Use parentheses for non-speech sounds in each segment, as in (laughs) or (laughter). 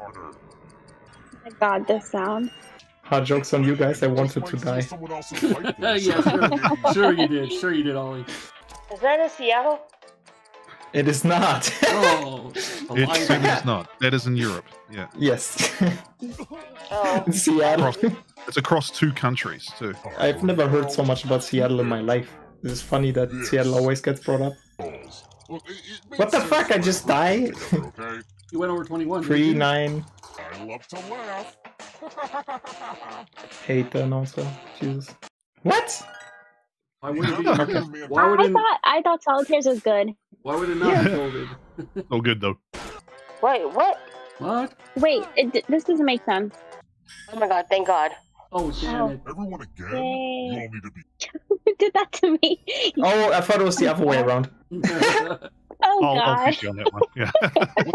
harder. my god, this sound. Hard jokes on you guys. I wanted to die. Someone else's life force. yeah, sure, sure you did. Sure you did, Ollie. Is that in Seattle? It is not. (laughs) Oh, It certainly is not. That is in Europe. Yeah. yes. (laughs) Oh. (laughs) Seattle. Across, it's across two countries too. I've never heard so much about Seattle in my life. It's funny that Seattle always gets brought up. Balls. Look, it- it What the fuck? I just everyone to died? together, okay? You went over 21. didn't Three nine. I love to laugh. (laughs) Hate the announcer. Jesus. What? Why would it be? Okay. (laughs) Why would I it? thought I thought solitaires was good. Why would it not be COVID? (laughs) Oh, good though. Wait, what? What? Wait, it, this doesn't make sense. Oh my god, thank God. Oh damn oh, it! Everyone again? Yay. You all need to be. Who did that to me? Oh, I thought it was the other way around. Oh I'll, I'll god. you on that one. Yeah. (laughs) I knew,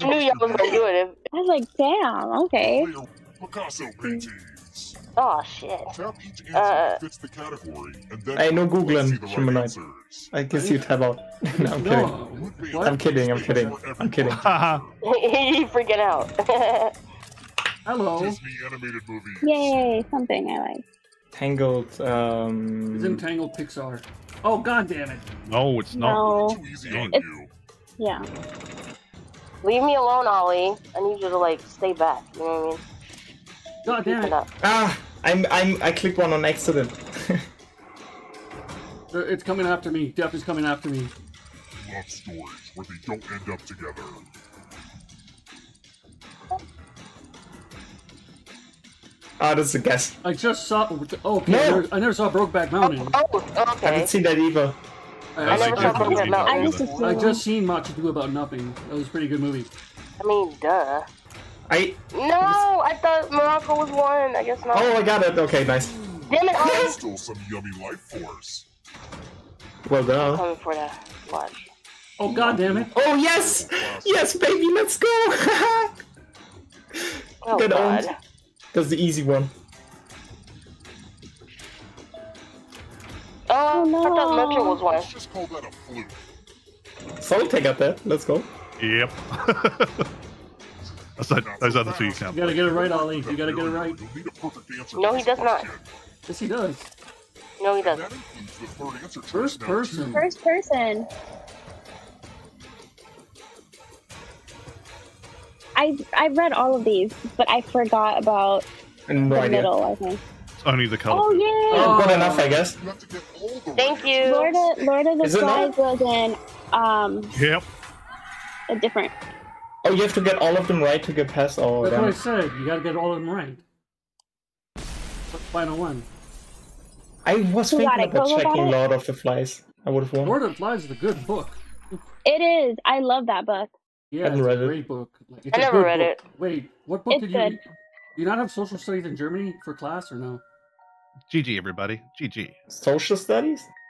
I knew y'all was gonna do it. I was like, damn, okay. Clear Picasso paintings. Oh shit. Tap each answer Uh, fits the category, and then I know let's Googling see the right I guess you tab out. (laughs) no, I'm kidding. no. What? I'm kidding, I'm kidding, I'm kidding. Haha. (laughs) you freaking out. Hello. Disney animated movies. Yay, something I like. Tangled. Um... It's Um. entangled Pixar. Oh god damn it! no, it's not. No. Too easy on It's- you. Yeah. Leave me alone, Ollie. I need you to like stay back. You know what I mean? God damn it. it ah, I'm I'm I clicked one on accident. (laughs) Uh, It's coming after me. Death is coming after me. Love stories where they don't end up together. ah, this is a guess. I just saw. Oh, okay. No. I never- I never saw Brokeback Mountain. Oh, I okay. haven't seen that either. I never saw I- Brokeback Mountain. I just I just seen Much Ado About Nothing. That was a pretty good movie. I mean, duh. I No, I thought Morocco was one. I guess not. oh I got it. Okay, nice. Damn it, Ollie. Still some yummy life force. Well done. Coming for the watch. Oh god damn it! Oh yes, yes, baby, let's go. (laughs) Oh Get god. owned. That's the easy one. Oh, no. I thought Metro was one. Let's just call that a fluke. Solte got that. Let's go. Yep. (laughs) That's that, those other two you count. You gotta get it right, Ollie. You gotta get it right. You'll need a perfect answer No, he does not. Yes, he does. No, he doesn't. the third answer choice First person. First person. I I read all of these, but I forgot about No the idea. middle. I think. It's only the color. Oh yeah. Oh, good enough, I guess. You have to get all the Thank you. Lord of Lord of the Is it not? Flies was in um Yep. a different. Oh, you have to get all of them right to get past. all That's damn. what I said. You gotta get all of them right. Final one? I was Who thinking about checking it? Lord of the Flies. I would have won. Lord of the Flies is a good book. It is. I love that book. Yeah, Hadn't it's read a it. great book. Like, it's I a never read book. it. Wait, what book It's did you? good. Do you not have social studies in Germany for class or no? GG, everybody. GG. Social studies?